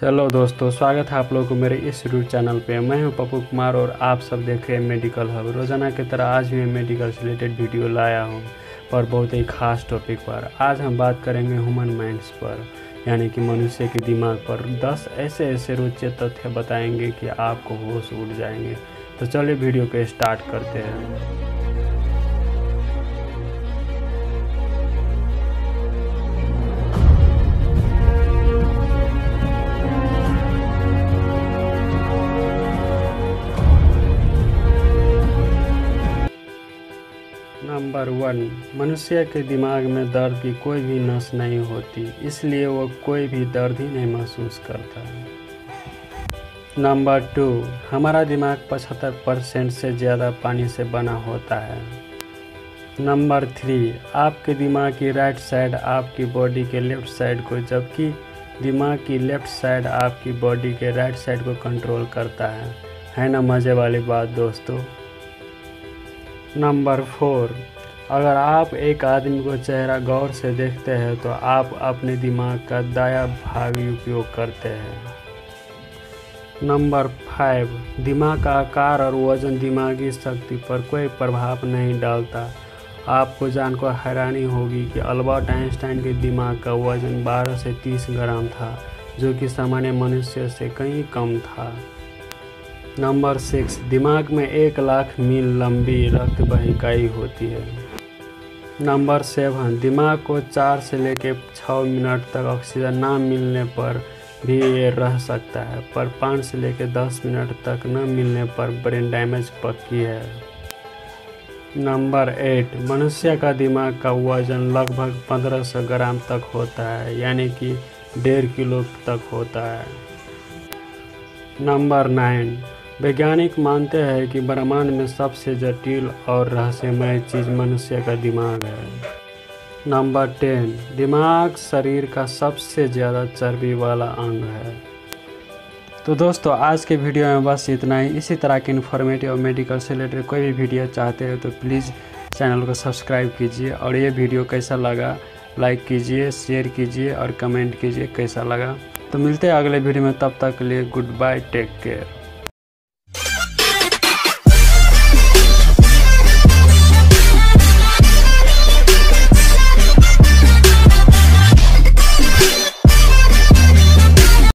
Hello दोस्तों, स्वागत है आप लोगों को मेरे इस यूट्यूब चैनल पे। मैं हूँ पप्पू कुमार और आप सब देख रहे हैं मेडिकल हब रोज़ाना की तरह आज भी मैं मेडिकल से रिलेटेड वीडियो लाया हूँ पर बहुत ही खास टॉपिक पर। आज हम बात करेंगे ह्यूमन माइंड्स पर, यानी कि मनुष्य के दिमाग पर। 10 ऐसे ऐसे रोचक तथ्य बताएँगे कि आपको होश उड़ जाएँगे। तो चलिए वीडियो को स्टार्ट करते हैं। नंबर वन, मनुष्य के दिमाग में दर्द की कोई भी नस नहीं होती, इसलिए वो कोई भी दर्द ही नहीं महसूस करता। नंबर टू, हमारा दिमाग पचहत्तर परसेंट से ज़्यादा पानी से बना होता है। नंबर थ्री, आपके दिमाग की राइट साइड आपकी बॉडी के लेफ़्ट साइड को, जबकि दिमाग की लेफ़्ट साइड आपकी बॉडी के राइट साइड को कंट्रोल करता है। है ना, मज़े वाली बात दोस्तों? नंबर फोर, अगर आप एक आदमी को चेहरा गौर से देखते हैं तो आप अपने दिमाग का दाया भावी उपयोग करते हैं। नंबर फाइव, दिमाग का आकार और वज़न दिमागी शक्ति पर कोई प्रभाव नहीं डालता। आपको जानकर हैरानी होगी कि अल्बर्ट आइंस्टाइन के दिमाग का वज़न 12 से 30 ग्राम था, जो कि सामान्य मनुष्य से कहीं कम था। नंबर सिक्स, दिमाग में एक लाख मील लंबी रक्त बहिकाई होती है। नंबर सेवन, दिमाग को चार से लेकर छः मिनट तक ऑक्सीजन ना मिलने पर भी ये रह सकता है, पर पाँच से लेकर दस मिनट तक न मिलने पर ब्रेन डैमेज पक्की है। नंबर एट, मनुष्य का दिमाग का वज़न लगभग पंद्रह सौ ग्राम तक होता है, यानी कि डेढ़ किलो तक होता है। नंबर नाइन वैज्ञानिक मानते हैं कि ब्रह्मांड में सबसे जटिल और रहस्यमय चीज़ मनुष्य का दिमाग है। नंबर टेन दिमाग शरीर का सबसे ज़्यादा चर्बी वाला अंग है। तो दोस्तों, आज के वीडियो में बस इतना ही। इसी तरह के इन्फॉर्मेटिव और मेडिकल से रिलेटेड कोई भी वीडियो चाहते हो तो प्लीज़ चैनल को सब्सक्राइब कीजिए और ये वीडियो कैसा लगा लाइक कीजिए शेयर कीजिए और कमेंट कीजिए कैसा लगा। तो मिलते हैं अगले वीडियो में। तब तक के लिए गुड बाय टेक केयर